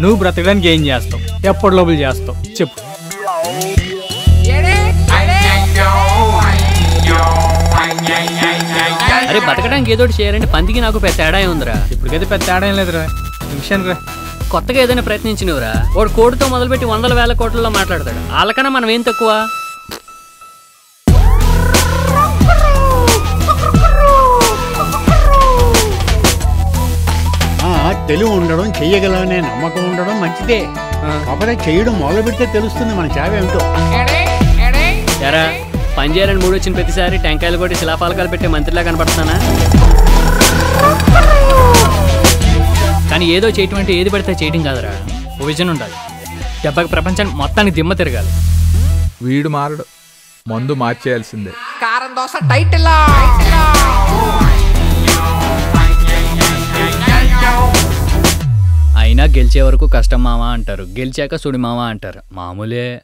నువ్వు బ్రతకడానికి ఏం చేస్తావు? ఎప్పటి లోపల చేస్తావు? చెప్పు. అరే బతకడానికి ఏదో చేయాలంటే పందికి నాకు పెద్ద తేడా ఉందిరా? ఇప్పటికైతే పెద్ద తేడా ఏం లేదురా. విషయానికి రా. కొత్తగా ఏదైనా ప్రయత్నించినవురా? వాడు కోడితో మొదలుపెట్టి వందల వేల కోట్లలో మాట్లాడతాడు. వాళ్ళకన్నా మనం ఏం తక్కువ? తెలివి ఉండడం చెయ్యగలనే నమ్మకం ఉండడం మంచిదే. కాకపోతే చేయడం మొదలు పెడితే తెలుస్తుంది మన చావ ఏమిటో ఎరా పని చేయాలని మూడు వచ్చిన ప్రతిసారి టెంకాయలు కొట్టి శిలాఫలకాలు పెట్టే మంత్రిలా కనపడుతున్నానా కానీ ఏదో చేయటం అంటే ఏది పడితే చేయటం కాదురా. ఓ విజన్ ఉండాలి. దెబ్బకి ప్రపంచానికి మొత్తానికి దిమ్మ తిరగాలి. వీడు మారడు. మందు మార్చేయాల్సిందే. కారం దోశ టైటిల్. గెలిచే వరకు కష్టం మావా అంటారు. గెలిచాక సుడి మావా అంటారు. మామూలే